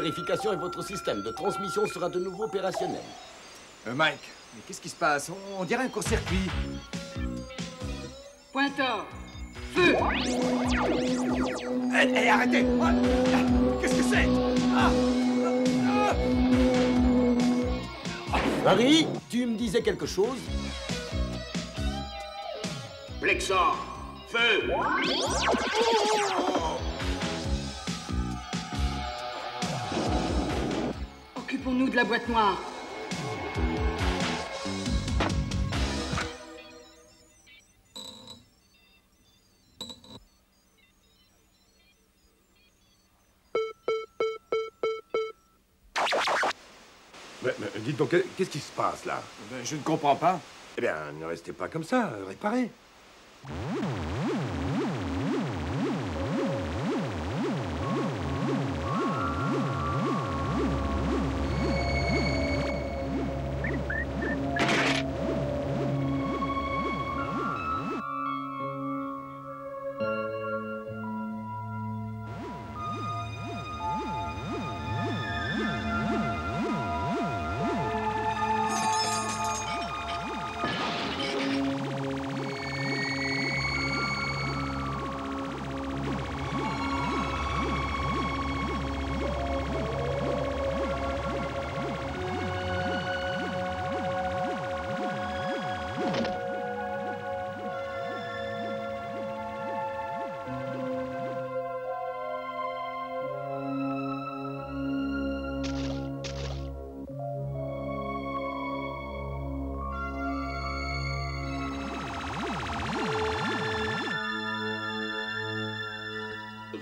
vérification et votre système de transmission sera de nouveau opérationnel. Euh, Mike, mais qu'est-ce qui se passe? On, on dirait un court-circuit. Pointeur. Feu. Hé, hé, arrêtez! Ah, Qu'est-ce que c'est? Ah Ah Harry, tu me disais quelque chose? Plexor, feu Occupons-nous de la boîte noire. Mais, mais dites donc, qu'est-ce qui se passe là? Ben, Je ne comprends pas. Eh bien, ne restez pas comme ça, réparez.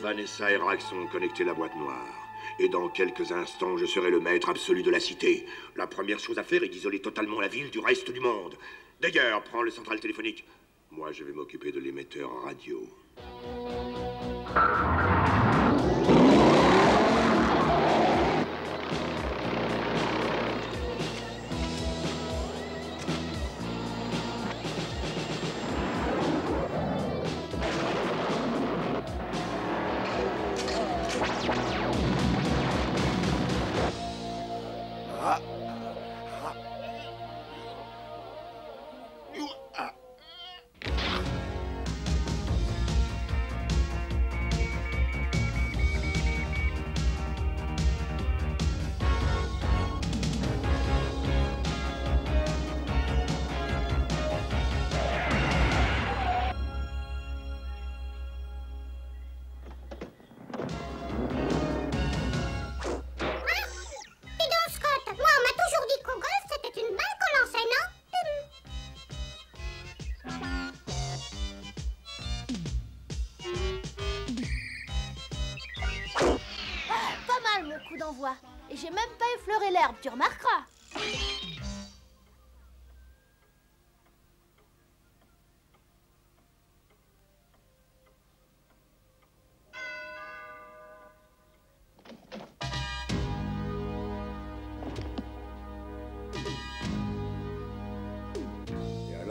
Vanessa et Rax ont connecté la boîte noire. Et dans quelques instants, je serai le maître absolu de la cité. La première chose à faire est d'isoler totalement la ville du reste du monde. D'ailleurs, prends le central téléphonique. Moi, je vais m'occuper de l'émetteur radio.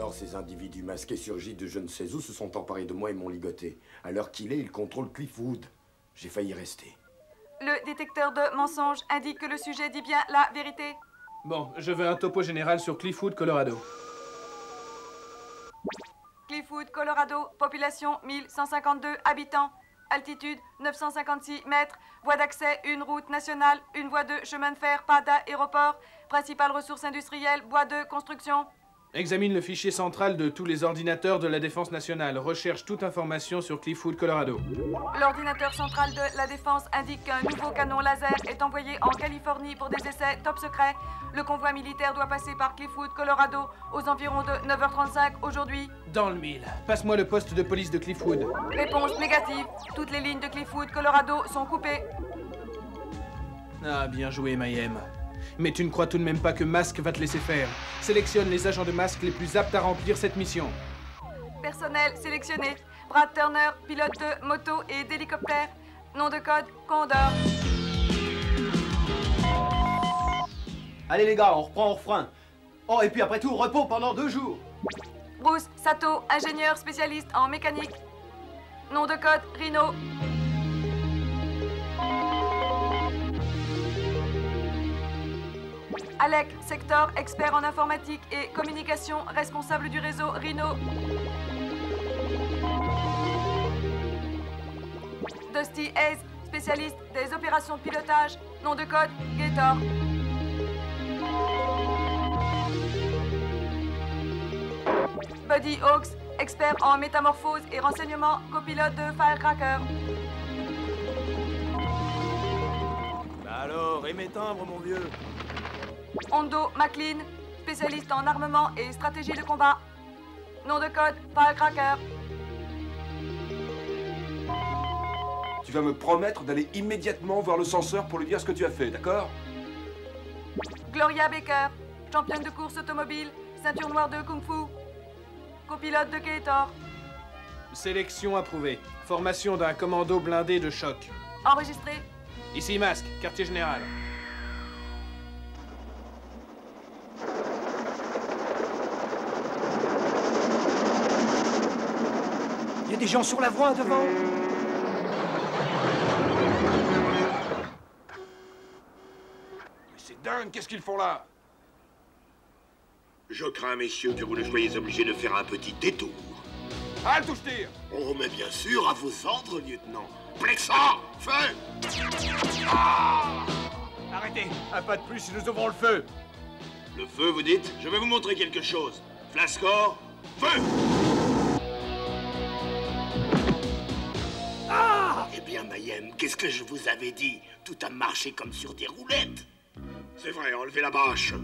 Alors, ces individus masqués surgis de je ne sais où se sont emparés de moi et m'ont ligoté. À l'heure qu'il est, ils contrôlent Cliffwood. J'ai failli rester. Le détecteur de mensonges indique que le sujet dit bien la vérité. Bon, je veux un topo général sur Cliffwood, Colorado. Cliffwood, Colorado, population 1152 habitants, altitude 956 mètres, voie d'accès, une route nationale, une voie de chemin de fer, pas d'aéroport, principale ressource industrielle, bois de construction. Examine le fichier central de tous les ordinateurs de la Défense nationale. Recherche toute information sur Cliffwood, Colorado. L'ordinateur central de la défense indique qu'un nouveau canon laser est envoyé en Californie pour des essais top secrets. Le convoi militaire doit passer par Cliffwood, Colorado, aux environs de 9h35 aujourd'hui. Dans le mille. Passe-moi le poste de police de Cliffwood. Réponse négative. Toutes les lignes de Cliffwood, Colorado sont coupées. Ah, bien joué, Mayhem. Mais tu ne crois tout de même pas que Masque va te laisser faire. Sélectionne les agents de Masque les plus aptes à remplir cette mission. Personnel sélectionné. Brad Turner, pilote de moto et d'hélicoptère. Nom de code Condor. Allez les gars, on reprend, on refrain. Oh, et puis après tout, repos pendant deux jours. Bruce Sato, ingénieur spécialiste en mécanique. Nom de code Rhino. Alec Sector, expert en informatique et communication, responsable du réseau Rhino. Dusty Hayes, spécialiste des opérations pilotage, nom de code Gator. Buddy Hawks, expert en métamorphose et renseignement, copilote de Firecracker. Bah alors, et mes timbres, mon vieux Hondo McLean, spécialiste en armement et stratégie de combat. Nom de code Firecracker. Tu vas me promettre d'aller immédiatement voir le censeur pour lui dire ce que tu as fait, d'accord? Gloria Baker, championne de course automobile, ceinture noire de Kung Fu. Copilote de Gator. Sélection approuvée. Formation d'un commando blindé de choc. Enregistré. Ici Masque, quartier général. Des gens sur la voie devant. Mais c'est dingue, qu'est-ce qu'ils font là? Je crains, messieurs, que vous ne soyez obligés de faire un petit détour. Halte ou je tire Oh, mais bien sûr, à vos ordres, lieutenant. Plexa Feu Arrêtez Un pas de plus si nous ouvrons le feu Le feu, vous dites? Je vais vous montrer quelque chose. Flascor, feu Mayhem, qu'est-ce que je vous avais dit? Tout a marché comme sur des roulettes. C'est vrai, enlevez la bâche.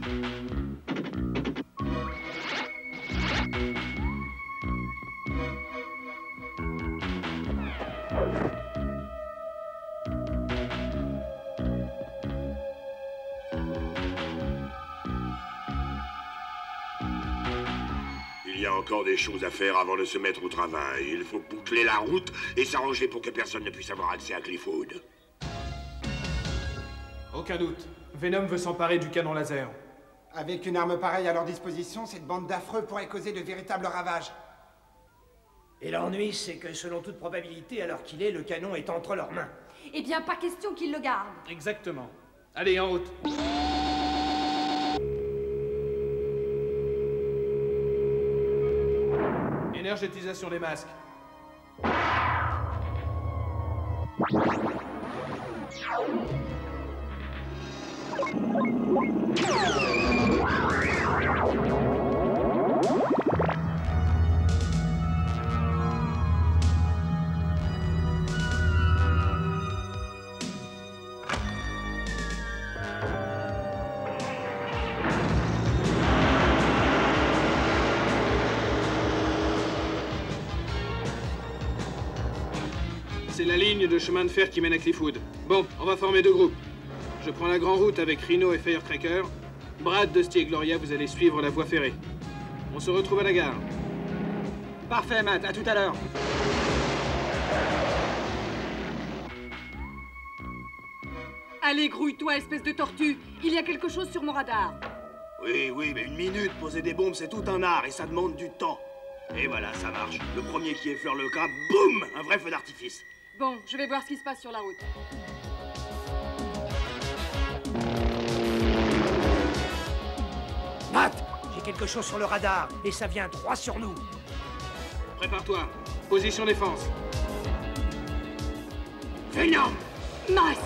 Encore des choses à faire avant de se mettre au travail. Il faut boucler la route et s'arranger pour que personne ne puisse avoir accès à Cliffwood. Aucun doute. Venom veut s'emparer du canon laser. Avec une arme pareille à leur disposition, cette bande d'affreux pourrait causer de véritables ravages. Et l'ennui, c'est que selon toute probabilité, à l'heure qu'il est, le canon est entre leurs mains. Eh bien, pas question qu'ils le gardent. Exactement. Allez, en route. Énergétisation des masques. C'est la ligne de chemin de fer qui mène à Cliffwood. Bon, on va former deux groupes. Je prends la grande route avec Rhino et Firecracker. Brad, Dusty et Gloria, vous allez suivre la voie ferrée. On se retrouve à la gare. Parfait, Matt, à tout à l'heure. Allez, grouille-toi, espèce de tortue. Il y a quelque chose sur mon radar. Oui, oui, mais une minute, poser des bombes, c'est tout un art et ça demande du temps. Et voilà, ça marche. Le premier qui effleure le cas, boum Un vrai feu d'artifice. Bon, je vais voir ce qui se passe sur la route. Matt, j'ai quelque chose sur le radar et ça vient droit sur nous. Prépare-toi. Position défense. Venom Masque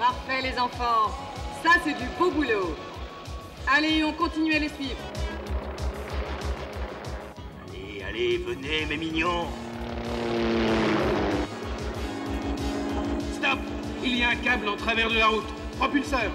Parfait, les enfants. Ça, c'est du beau boulot. Allez, on continue à les suivre. Allez, allez, venez, mes mignons Stop Il y a un câble en travers de la route. Propulseur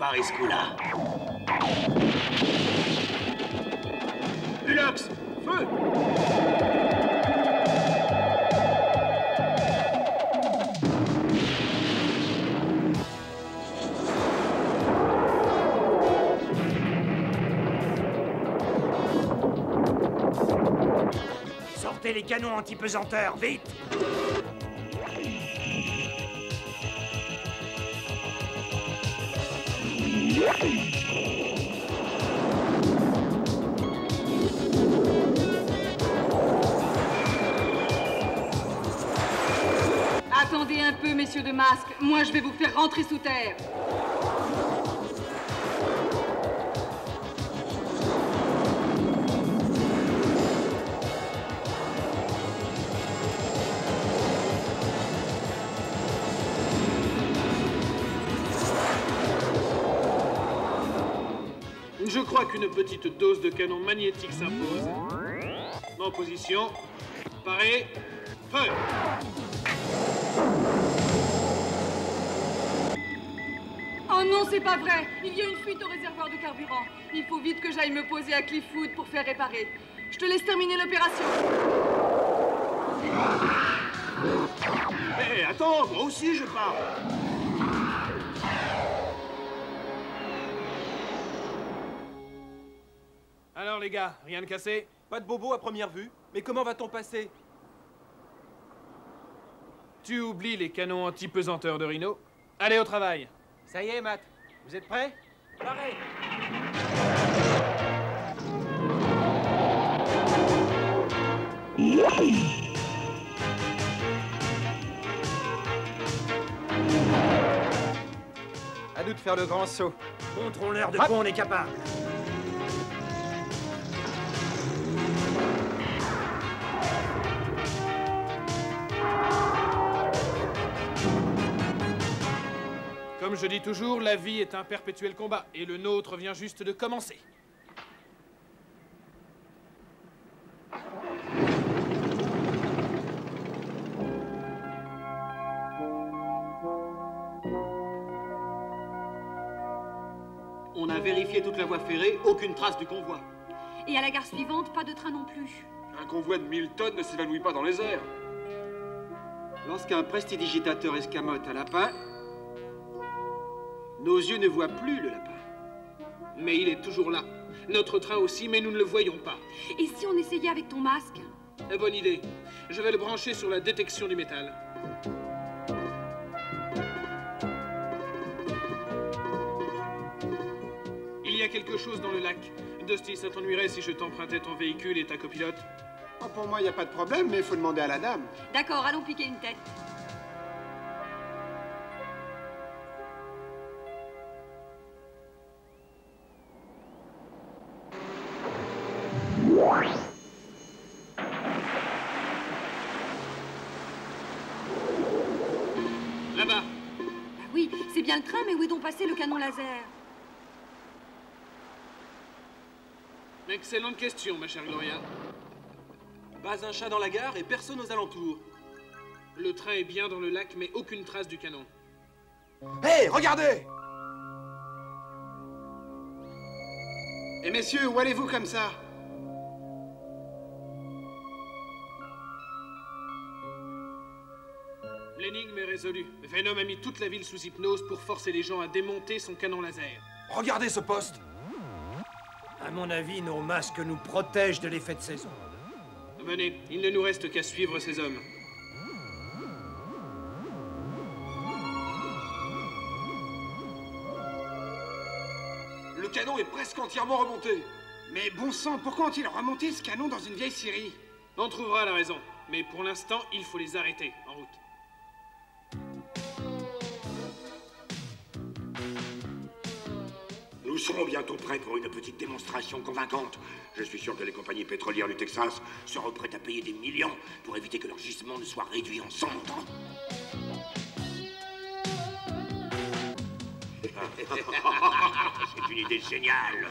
Coup-là. Ulox, feu Sortez les canons anti-pesanteurs, vite Attendez un peu, messieurs de masque. Moi, je vais vous faire rentrer sous terre. Crois qu'une petite dose de canon magnétique s'impose. En position. Paré. Feu Oh non, c'est pas vrai Il y a une fuite au réservoir de carburant. Il faut vite que j'aille me poser à Cliffwood pour faire réparer. Je te laisse terminer l'opération. Hé, attends, moi aussi je pars les gars, rien de cassé Pas de bobo à première vue, mais comment va-t-on passer Tu oublies les canons anti-pesanteurs de Rhino Allez au travail Ça y est, Matt. Vous êtes prêts Paré À nous de faire le grand saut. Montrons-leur de quoi on est capable. Comme je dis toujours, la vie est un perpétuel combat, et le nôtre vient juste de commencer. On a vérifié toute la voie ferrée, aucune trace du convoi. Et à la gare suivante, pas de train non plus. Un convoi de 1000 tonnes ne s'évanouit pas dans les airs. Lorsqu'un prestidigitateur escamote un lapin, nos yeux ne voient plus le lapin. Mais il est toujours là. Notre train aussi, mais nous ne le voyons pas. Et si on essayait avec ton masque? Eh, bonne idée. Je vais le brancher sur la détection du métal. Il y a quelque chose dans le lac. Dusty, ça t'ennuierait si je t'empruntais ton véhicule et ta copilote? Oh, pour moi, il n'y a pas de problème, mais il faut demander à la dame. D'accord, allons piquer une tête. Le canon laser Excellente question, ma chère Gloria. Pas un chat dans la gare et personne aux alentours. Le train est bien dans le lac, mais aucune trace du canon. Hé, regardez Et messieurs, où allez-vous comme ça? Résolue. Venom a mis toute la ville sous hypnose pour forcer les gens à démonter son canon laser. Regardez ce poste À mon avis, nos masques nous protègent de l'effet de saison. Venez, il ne nous reste qu'à suivre ces hommes. Le canon est presque entièrement remonté. Mais bon sang, pourquoi ont-ils remonté ce canon dans une vieille scierie? On trouvera la raison. Mais pour l'instant, il faut les arrêter. En route. Nous serons bientôt prêts pour une petite démonstration convaincante. Je suis sûr que les compagnies pétrolières du Texas seront prêtes à payer des millions pour éviter que leur gisement ne soit réduit en cendres. C'est une idée géniale.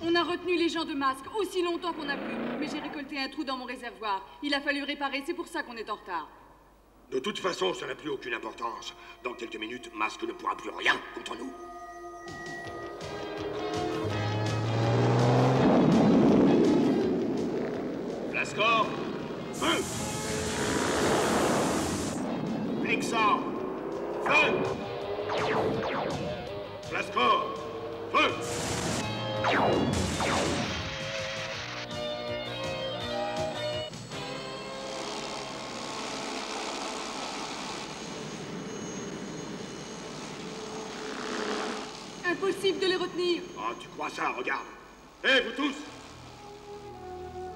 On a retenu les gens de masque aussi longtemps qu'on a pu, mais j'ai récolté un trou dans mon réservoir. Il a fallu réparer, c'est pour ça qu'on est en retard. De toute façon, ça n'a plus aucune importance. Dans quelques minutes, Masque ne pourra plus rien contre nous. Feu Flixor Feu Feu Impossible de les retenir. Ah, tu crois ça Regarde. Hé, vous tous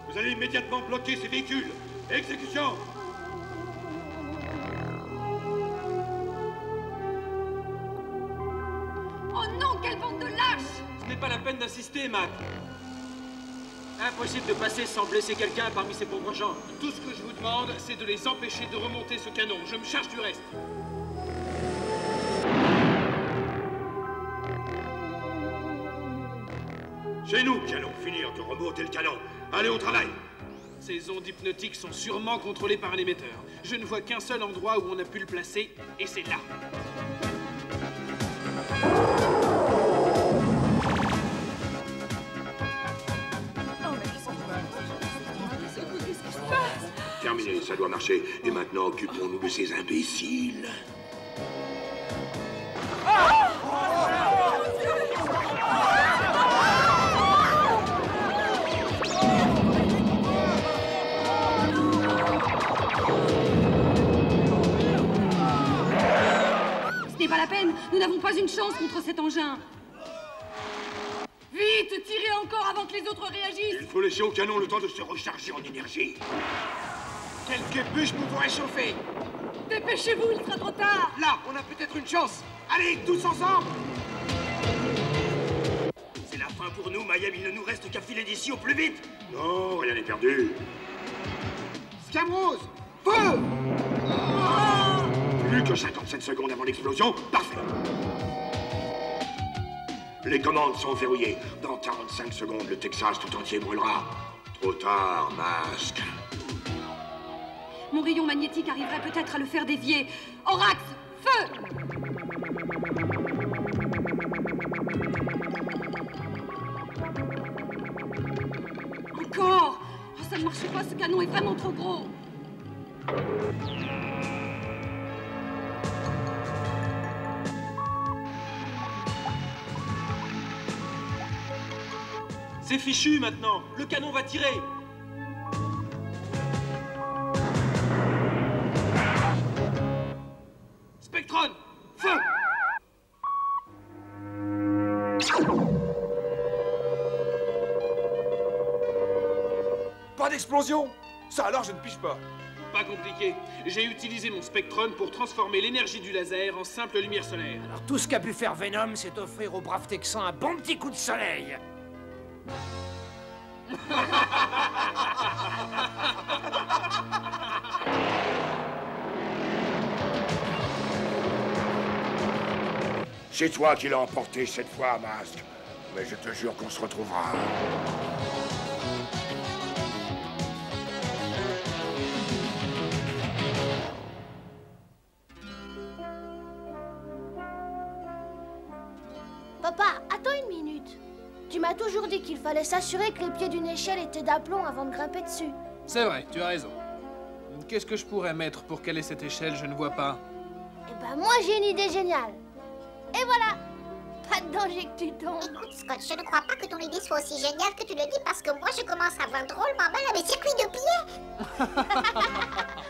Vous allez immédiatement bloquer ces véhicules Exécution Oh non, quelle bande de lâches Ce n'est pas la peine d'insister, Mac. Impossible de passer sans blesser quelqu'un parmi ces pauvres gens. Tout ce que je vous demande, c'est de les empêcher de remonter ce canon. Je me charge du reste. C'est nous qui allons finir de remonter le canon. Allez au travail Ces ondes hypnotiques sont sûrement contrôlées par un émetteur. Je ne vois qu'un seul endroit où on a pu le placer, et c'est là. Terminé, ça doit marcher. Et maintenant, occupons-nous de ces imbéciles. Peine, nous n'avons pas une chance contre cet engin. Vite, tirez encore avant que les autres réagissent. Il faut laisser au canon le temps de se recharger en énergie. Quelques bûches pour vous réchauffer. Dépêchez-vous, il sera trop tard. Là, on a peut-être une chance. Allez, tous ensemble C'est la fin pour nous, Mayhem. Il ne nous reste qu'à filer d'ici au plus vite. Non, rien n'est perdu. Scamrose Feu Plus que 57 secondes avant l'explosion. Parfait. Les commandes sont verrouillées. Dans 45 secondes, le Texas tout entier brûlera. Trop tard, masque. Mon rayon magnétique arriverait peut-être à le faire dévier. Orax, feu Encore Oh, Ça ne marche pas, ce canon est vraiment trop gros. C'est fichu maintenant. Le canon va tirer. Spectron Feu Pas d'explosion Ça alors, je ne pige pas. Pas compliqué. J'ai utilisé mon Spectron pour transformer l'énergie du laser en simple lumière solaire. Alors tout ce qu'a pu faire Venom, c'est offrir au brave Texan un bon petit coup de soleil. C'est toi qui l'as emporté cette fois, masque. Mais je te jure qu'on se retrouvera. Papa, attends une minute. Tu m'as toujours dit qu'il fallait s'assurer que les pieds d'une échelle étaient d'aplomb avant de grimper dessus. C'est vrai, tu as raison. Qu'est-ce que je pourrais mettre pour caler cette échelle Je ne vois pas. Eh ben moi j'ai une idée géniale. Et voilà Pas de danger que tu tombes. Écoute, Scott, je ne crois pas que ton idée soit aussi géniale que tu le dis parce que moi je commence à avoir drôlement mal à mes circuits de pied.